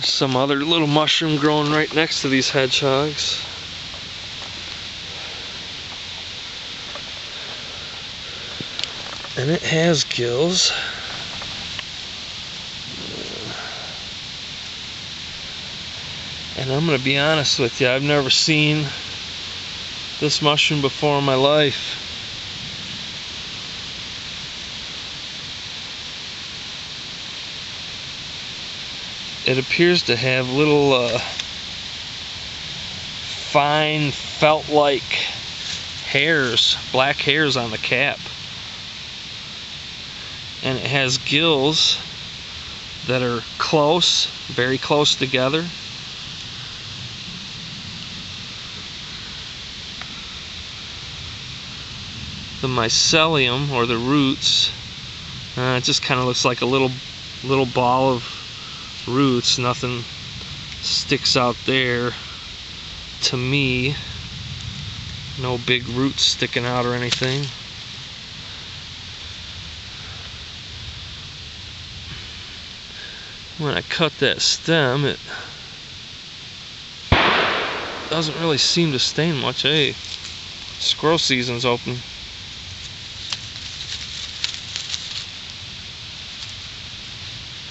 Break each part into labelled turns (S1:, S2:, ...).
S1: Some other little mushroom growing right next to these hedgehogs. And it has gills. And I'm going to be honest with you, I've never seen this mushroom before in my life. It appears to have little uh, fine felt-like hairs, black hairs on the cap. And it has gills that are close, very close together. the mycelium or the roots uh, it just kind of looks like a little little ball of roots nothing sticks out there to me. No big roots sticking out or anything. When I cut that stem it doesn't really seem to stain much. Hey squirrel season's open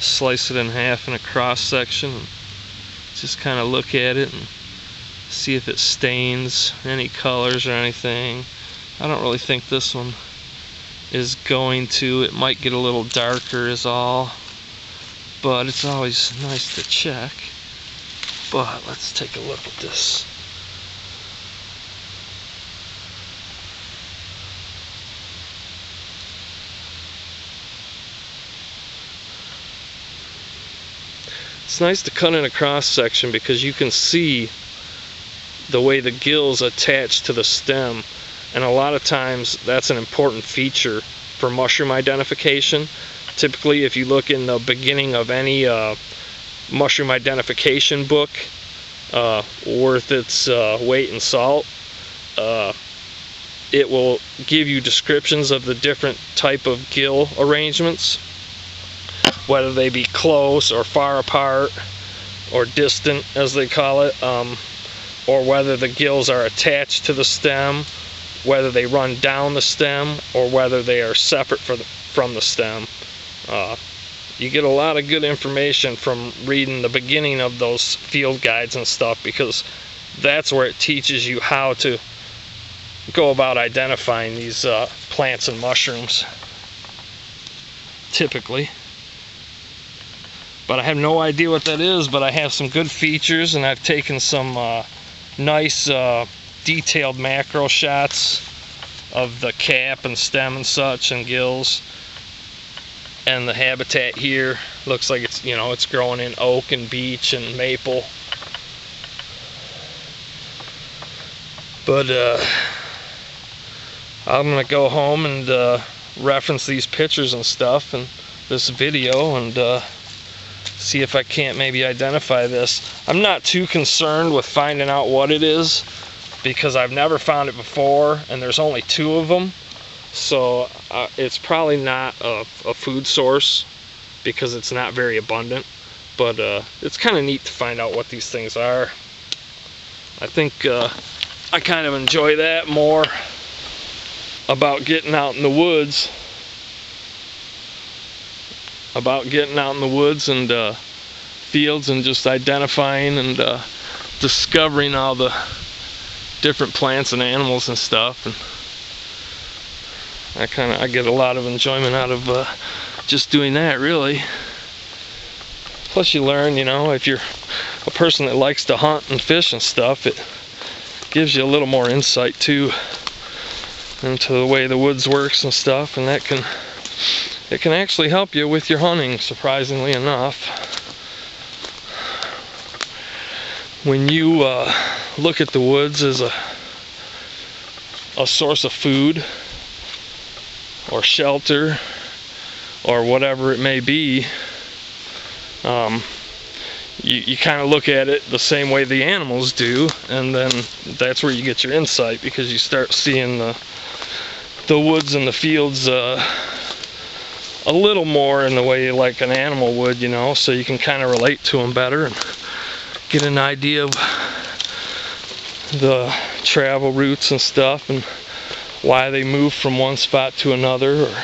S1: slice it in half in a cross section and just kind of look at it and see if it stains any colors or anything. I don't really think this one is going to. It might get a little darker is all. But it's always nice to check. But let's take a look at this. It's nice to cut in a cross section because you can see the way the gills attach to the stem and a lot of times that's an important feature for mushroom identification. Typically if you look in the beginning of any uh, mushroom identification book uh, worth its uh, weight in salt uh, it will give you descriptions of the different type of gill arrangements whether they be close or far apart or distant as they call it um, or whether the gills are attached to the stem whether they run down the stem or whether they are separate the, from the stem. Uh, you get a lot of good information from reading the beginning of those field guides and stuff because that's where it teaches you how to go about identifying these uh, plants and mushrooms typically but I have no idea what that is but I have some good features and I've taken some uh, nice uh, detailed macro shots of the cap and stem and such and gills. And the habitat here looks like it's you know it's growing in oak and beech and maple. But uh, I'm gonna go home and uh, reference these pictures and stuff and this video and uh, see if I can't maybe identify this. I'm not too concerned with finding out what it is because I've never found it before and there's only two of them. So uh, it's probably not a, a, food source because it's not very abundant. But uh, it's kind of neat to find out what these things are. I think uh, I kind of enjoy that more about getting out in the woods about getting out in the woods and uh, fields and just identifying and uh, discovering all the different plants and animals and stuff. And I kind of I get a lot of enjoyment out of uh, just doing that really. Plus you learn you know if you're a person that likes to hunt and fish and stuff it gives you a little more insight too into the way the woods works and stuff and that can it can actually help you with your hunting, surprisingly enough. When you uh, look at the woods as a, a source of food or shelter or whatever it may be, um, you, you kind of look at it the same way the animals do, and then that's where you get your insight because you start seeing the the woods and the fields uh, a little more in the way like an animal would, you know, so you can kind of relate to them better and get an idea of the travel routes and stuff and why they move from one spot to another or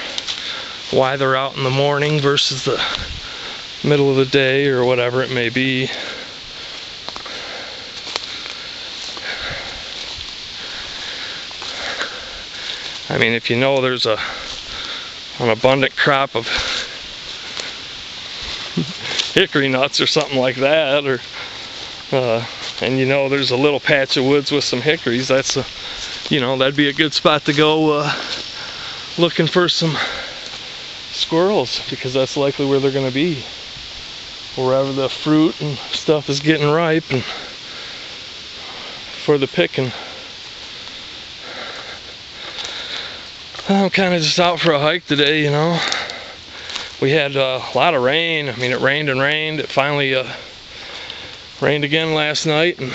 S1: why they're out in the morning versus the middle of the day or whatever it may be. I mean, if you know there's a an abundant crop of hickory nuts or something like that, or uh, and you know there's a little patch of woods with some hickories, that's a, you know, that'd be a good spot to go uh, looking for some squirrels because that's likely where they're going to be. Wherever the fruit and stuff is getting ripe and for the picking. I'm kind of just out for a hike today, you know. We had uh, a lot of rain. I mean, it rained and rained. It finally uh, rained again last night and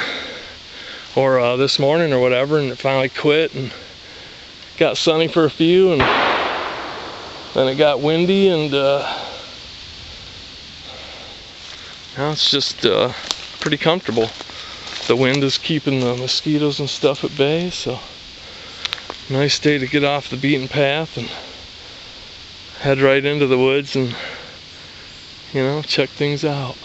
S1: or uh, this morning or whatever, and it finally quit and got sunny for a few, and then it got windy, and uh, now it's just uh, pretty comfortable. The wind is keeping the mosquitoes and stuff at bay, so nice day to get off the beaten path and head right into the woods and you know check things out.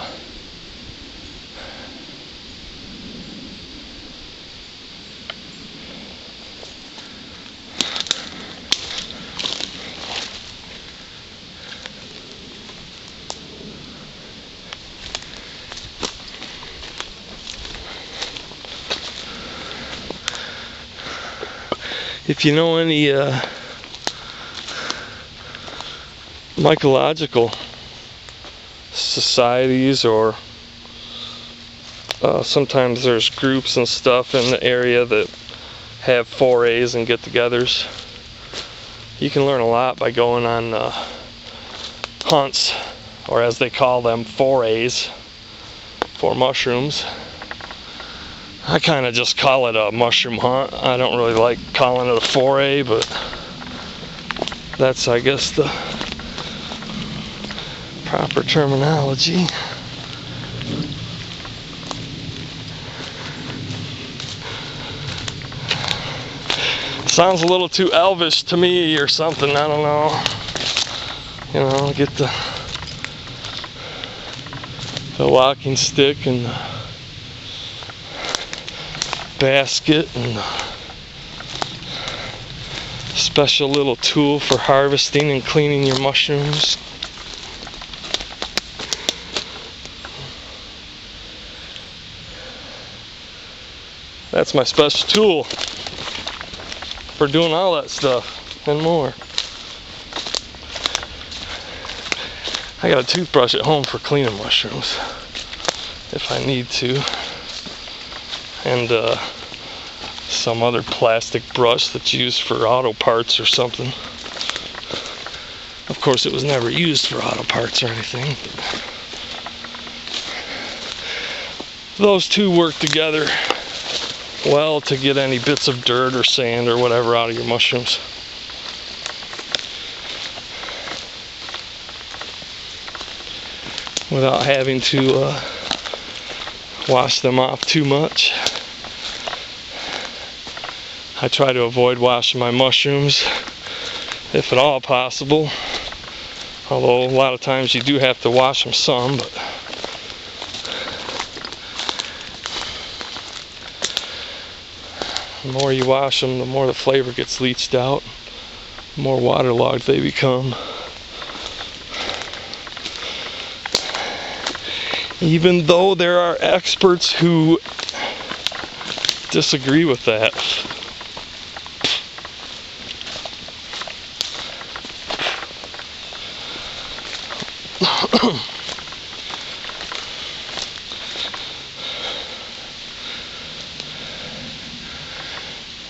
S1: If you know any uh, mycological societies or uh, sometimes there's groups and stuff in the area that have forays and get-togethers. You can learn a lot by going on uh, hunts, or as they call them, forays for mushrooms. I kind of just call it a mushroom hunt. I don't really like calling it a foray, but that's, I guess, the proper terminology. Sounds a little too elvish to me or something, I don't know. You know, get the, the walking stick and basket and special little tool for harvesting and cleaning your mushrooms. That's my special tool for doing all that stuff and more. I got a toothbrush at home for cleaning mushrooms if I need to and uh, some other plastic brush that's used for auto parts or something. Of course, it was never used for auto parts or anything. Those two work together well to get any bits of dirt or sand or whatever out of your mushrooms. Without having to uh, wash them off too much. I try to avoid washing my mushrooms if at all possible. Although a lot of times you do have to wash them some, but the more you wash them, the more the flavor gets leached out, the more waterlogged they become. Even though there are experts who disagree with that.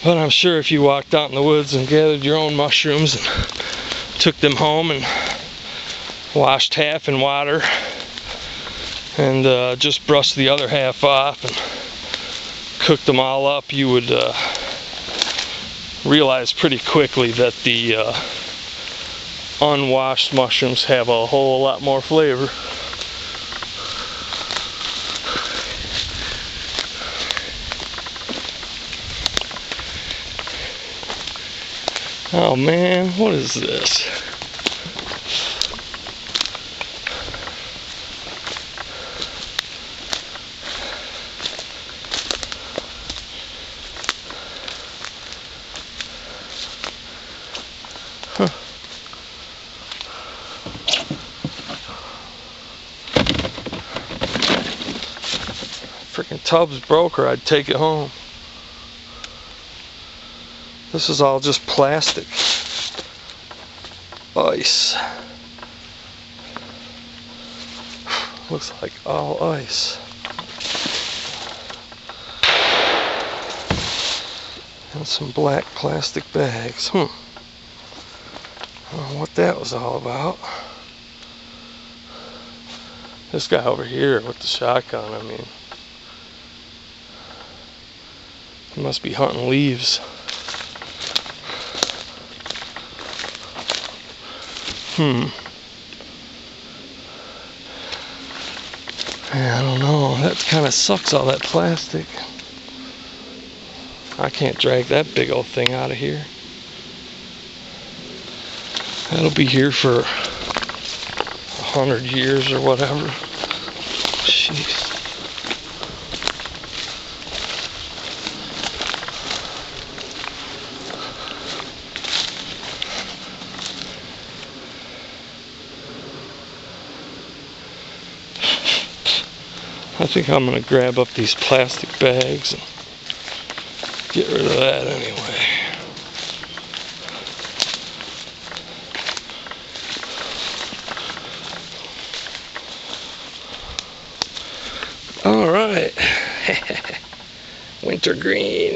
S1: But I'm sure if you walked out in the woods and gathered your own mushrooms and took them home and washed half in water and uh, just brushed the other half off and cooked them all up, you would uh, realize pretty quickly that the uh, unwashed mushrooms have a whole lot more flavor. Oh man, what is this? Tub's broke or I'd take it home. This is all just plastic. Ice. Looks like all ice. And some black plastic bags. Hmm. I don't know what that was all about. This guy over here with the shotgun, I mean. Must be hunting leaves. Hmm. Yeah, I don't know. That kind of sucks all that plastic. I can't drag that big old thing out of here. That'll be here for a hundred years or whatever. Jeez. I think I'm going to grab up these plastic bags and get rid of that anyway. All right. Wintergreen.